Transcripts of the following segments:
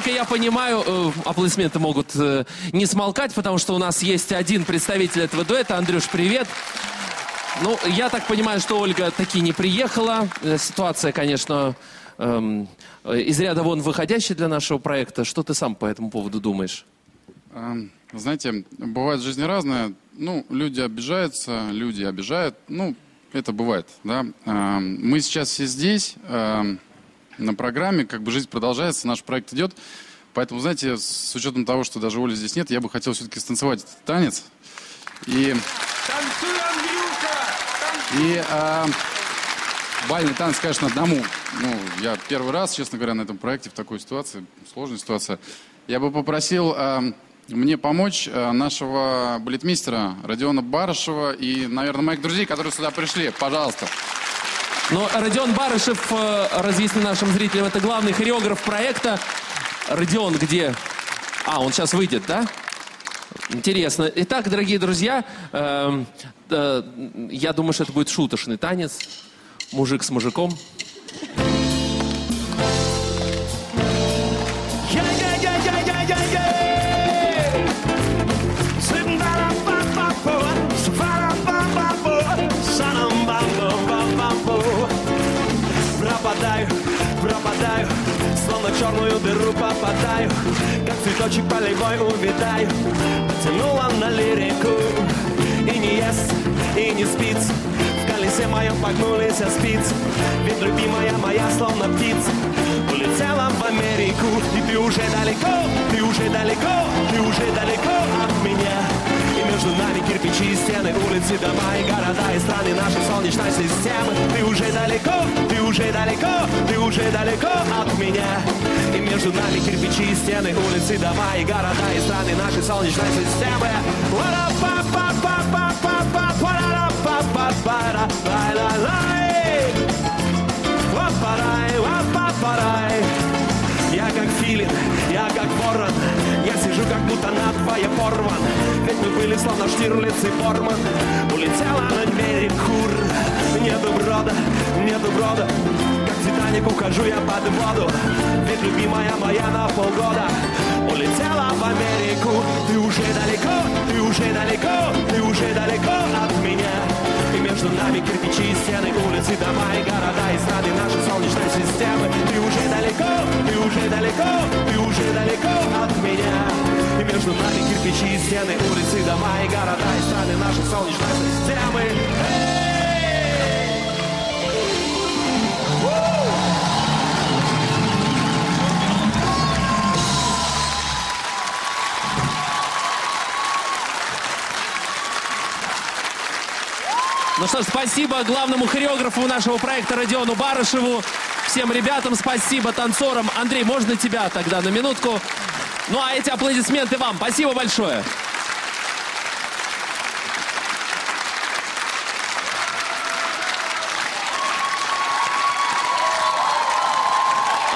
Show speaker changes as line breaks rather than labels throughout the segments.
насколько я понимаю, э, аплодисменты могут э, не смолкать, потому что у нас есть один представитель этого дуэта. Андрюш, привет. Ну, я так понимаю, что Ольга таки не приехала. Э, Ситуация, конечно, эм, из ряда вон выходящая для нашего проекта. Что ты сам по этому поводу думаешь?
Эм, Знаете, бывает в жизни разное. Ну, люди обижаются, люди обижают. Ну, это бывает, да. Эм, Мы сейчас все здесь, эм, на программе, как бы жизнь продолжается, наш проект идет. Поэтому, знаете, с учетом того, что даже Оли здесь нет, я бы хотел все-таки станцевать этот танец. И... И э, бальный танец, конечно, одному. Ну, я первый раз, честно говоря, на этом проекте в такой ситуации, сложной ситуации. Я бы попросил э, мне помочь э, нашего балетмейстера Родиона Барышева и, наверное, моих друзей, которые сюда пришли. Пожалуйста.
Но Родион Барышев, э, разъясни нашим зрителям, это главный хореограф проекта. Родион где? А, он сейчас выйдет, да? Интересно. Итак, дорогие друзья, эм, э, я думаю, что это будет шуточный танец. Мужик с мужиком.
Черную дыру попадаю, как цветочек полевой увядаю. Потянула на лирику, и не ест, и не спит. В колесе моем погнулись спиц, ведь любимая моя словно птица улетела в Америку. И ты уже далеко, ты уже далеко, ты уже далеко от меня. И между нами кирпичи, стены, улицы, дома и города и страны нашей солнечной системы. Ты уже далеко, ты уже далеко, ты уже далеко от меня. И между нами кирпичи, стены, улицы, дома и города и страны нашей солнечной системы. Ла-ла-па-па-па-па-па-па, будто надвое порван. Ведь мы были словно Штирлиц и Форман Улетела на берег Нету брода, нету брода. Как Титаник ухожу я под воду. Ведь любимая моя на полгода. Улетела в Америку. Ты уже далеко, ты уже далеко Ты уже далеко от меня. И между нами кирпичи, стены, улицы, дома и города. И страны нашей солнечной системы. Ты уже далеко, ты уже далеко, ты уже далеко. И между нами кирпичи, стены, улицы, дома и города и страны нашей солнечной системы.
Ну что ж, спасибо главному хореографу нашего проекта Родиону Барышеву. Всем ребятам спасибо, танцорам. Андрей, можно тебя тогда на минутку? Ну а эти аплодисменты вам. Спасибо большое.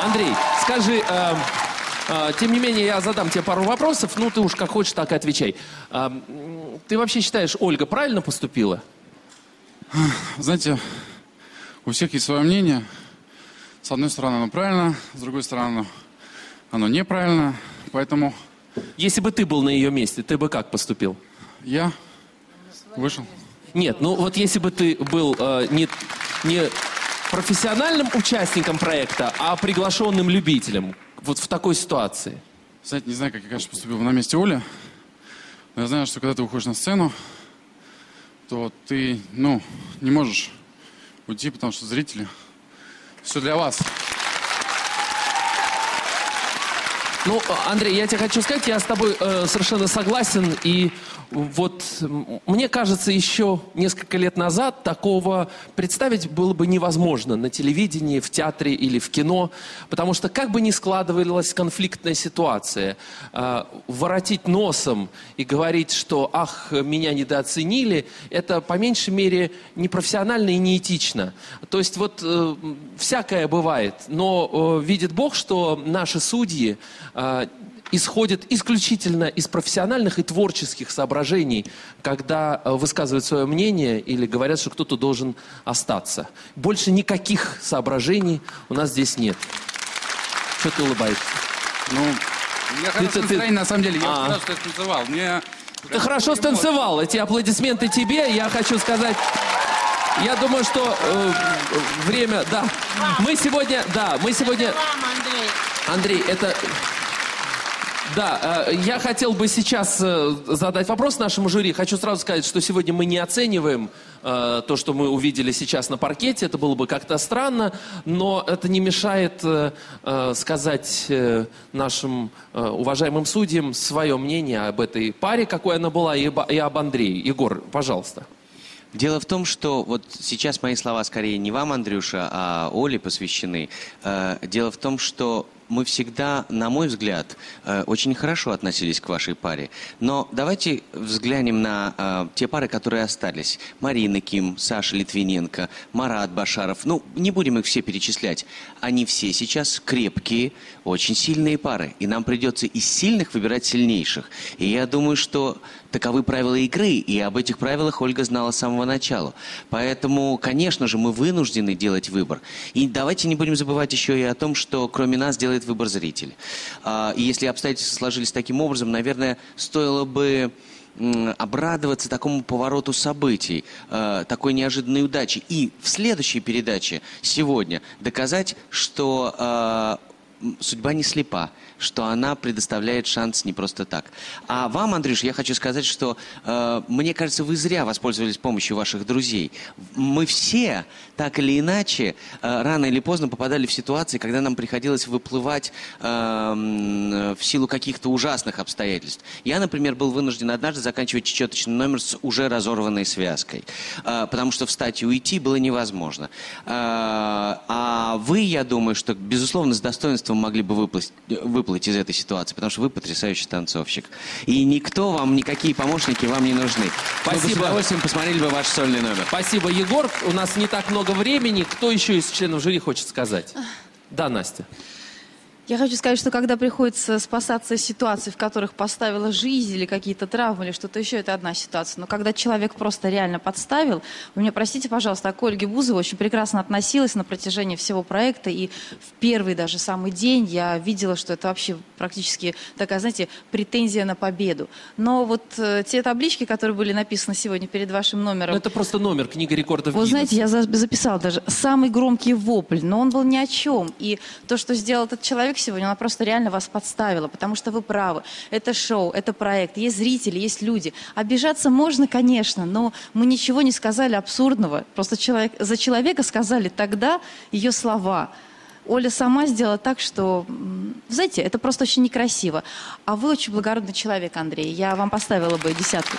Андрей, скажи, э, э, тем не менее, я задам тебе пару вопросов. Ну, ты уж как хочешь, так и отвечай. Э, ты вообще считаешь, Ольга правильно поступила?
Знаете, у всех есть свое мнение. С одной стороны, оно правильно, с другой стороны, оно неправильно. Поэтому
Если бы ты был на ее месте, ты бы как поступил?
я вышел.
Нет, ну вот если бы ты был э, не, не профессиональным участником проекта, а приглашенным любителем, вот в такой ситуации.
Знаете, не знаю, как я, конечно, поступил на месте Оли. Но я знаю, что когда ты уходишь на сцену, то ты, ну, не можешь уйти, потому что зрители все для вас.
Ну, Андрей, я тебе хочу сказать, я с тобой э, совершенно согласен. И вот мне кажется, еще несколько лет назад такого представить было бы невозможно на телевидении, в театре или в кино. Потому что как бы ни складывалась конфликтная ситуация, э, воротить носом и говорить, что «ах, меня недооценили», это по меньшей мере непрофессионально и неэтично. То есть вот э, всякое бывает. Но э, видит Бог, что наши судьи э, исходят исключительно из профессиональных и творческих соображений, когда э, высказывают свое мнение или говорят, что кто-то должен остаться. Больше никаких соображений у нас здесь нет. Что ты улыбаешься?
Ну,
У меня
Ты- ты-
на самом деле. Я
А.
что я станцевал. Мне
Ты хорошо станцевал. Эти аплодисменты тебе. Я хочу сказать... Я думаю, что э, время... Да. Мы сегодня... Да, мы сегодня... Андрей, это... Да, э, я хотел бы сейчас э, задать вопрос нашему жюри. Хочу сразу сказать, что сегодня мы не оцениваем э, то, что мы увидели сейчас на паркете. Это было бы как-то странно, но это не мешает сказать нашим уважаемым судьям свое мнение об этой паре, какой она была, и, об- Андрее. Егор, пожалуйста.
Дело в том, что вот сейчас мои слова скорее не вам, Андрюша, а Оле посвящены. Дело в том, что мы всегда, на мой взгляд, э, очень хорошо относились к вашей паре. Но давайте взглянем на э, те пары, которые остались. Марина Ким, Саша Литвиненко, Марат Башаров. Ну, не будем их все перечислять. Они все сейчас крепкие, очень сильные пары. И нам придется из сильных выбирать сильнейших. И я думаю, что таковы правила игры, и об этих правилах Ольга знала с самого начала. Поэтому, конечно же, мы вынуждены делать выбор. И давайте не будем забывать еще и о том, что кроме нас делает выбор зритель. А, И если обстоятельства сложились таким образом, наверное, стоило бы обрадоваться такому повороту событий, э, такой неожиданной удачи. И в следующей передаче сегодня доказать, что м, судьба не слепа, что она предоставляет шанс не просто так. А вам, Андрюш, я хочу сказать, что э, мне кажется, вы зря воспользовались помощью ваших друзей. Мы все, так или иначе, э, рано или поздно попадали в ситуации, когда нам приходилось выплывать э, в силу каких-то ужасных обстоятельств. Я, например, был вынужден однажды заканчивать чечеточный номер с уже разорванной связкой, э, потому что встать и уйти было невозможно. Э, а вы, я думаю, что, безусловно, с достоинством могли бы выплыть, выплыть из этой ситуации, потому что вы потрясающий танцовщик. И никто вам, никакие помощники вам не нужны. Мы бы с
Спасибо.
удовольствием посмотрели бы ваш сольный номер.
Спасибо, Егор. У нас не так много времени. Кто еще из членов жюри хочет сказать? Да, Настя.
Я хочу сказать, что когда приходится спасаться из ситуаций, в которых поставила жизнь или какие-то травмы или что-то еще, это одна ситуация. Но когда человек просто реально подставил, вы меня простите, пожалуйста, а к Ольге Бузовой очень прекрасно относилась на протяжении всего проекта. И в первый даже самый день я видела, что это вообще практически такая, знаете, претензия на победу. Но вот э, те таблички, которые были написаны сегодня перед вашим номером,
Ну, это просто номер, книга рекордов
вы
Гиннесса.
знаете, я за- записала даже самый громкий вопль, но он был ни о чем. И то, что сделал этот человек сегодня, она просто реально вас подставила, потому что вы правы. Это шоу, это проект, есть зрители, есть люди. Обижаться можно, конечно, но мы ничего не сказали абсурдного. Просто человек, за человека сказали тогда ее слова. Оля сама сделала так, что, знаете, это просто очень некрасиво. А вы очень благородный человек, Андрей. Я вам поставила бы десятку.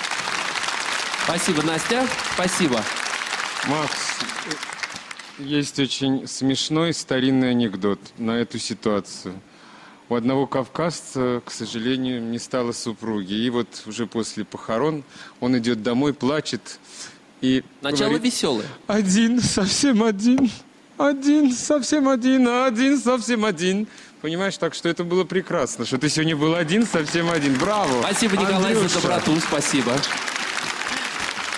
Спасибо, Настя. Спасибо.
Макс, есть очень смешной старинный анекдот на эту ситуацию. У одного кавказца, к сожалению, не стало супруги. И вот уже после похорон он идет домой, плачет и
Начало
говорит,
веселое.
один, совсем один, один, совсем один, один, совсем один. Понимаешь, так что это было прекрасно, что ты сегодня был один, совсем один. Браво!
Спасибо, Николай,
Андрюша.
за доброту. Спасибо.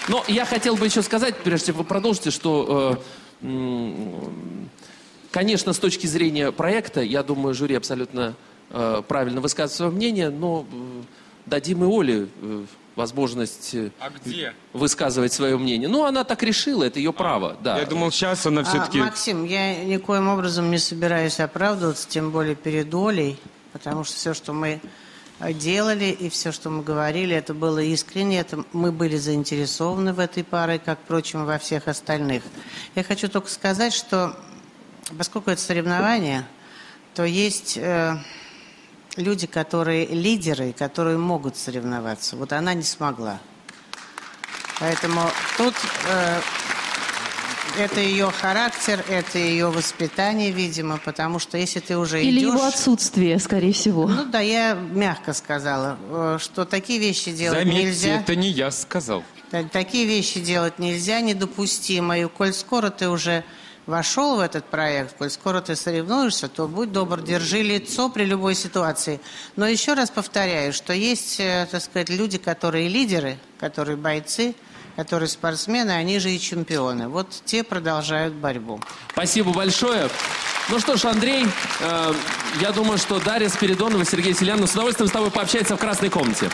Но я хотел бы еще сказать, прежде чем вы продолжите, что, э, конечно, с точки зрения проекта, я думаю, жюри абсолютно э, правильно высказывает свое мнение, но э, дадим и Оле э, возможность
А где?
высказывать свое мнение. Ну, она так решила, это ее право, да.
Я думал, сейчас она
А,
все-таки...
Максим, я никоим образом не собираюсь оправдываться, тем более перед Олей, потому что все, что мы делали и все, что мы говорили, это было искренне, это мы были заинтересованы в этой паре, как, впрочем, во всех остальных. Я хочу только сказать, что поскольку это соревнование, то есть э, люди, которые лидеры, которые могут соревноваться. Вот она не смогла. Поэтому тут э, это ее характер, это ее воспитание, видимо, потому что если ты уже
Или
идешь...
его отсутствие, скорее всего.
Ну да, я мягко сказала, э, что такие вещи делать
Заметьте,
нельзя.
это не я сказал.
Та- Такие вещи делать нельзя, недопустимо. И коль скоро ты уже вошел в этот проект, коль скоро ты соревнуешься, то будь добр, держи лицо при любой ситуации. Но еще раз повторяю, что есть, э, так сказать, люди, которые лидеры, которые бойцы, которые спортсмены, они же и чемпионы. Вот те продолжают борьбу.
Спасибо большое. Ну что ж, Андрей, э, я думаю, что Дарья Спиридонова, Сергей Селянов с удовольствием с тобой пообщается в красной комнате.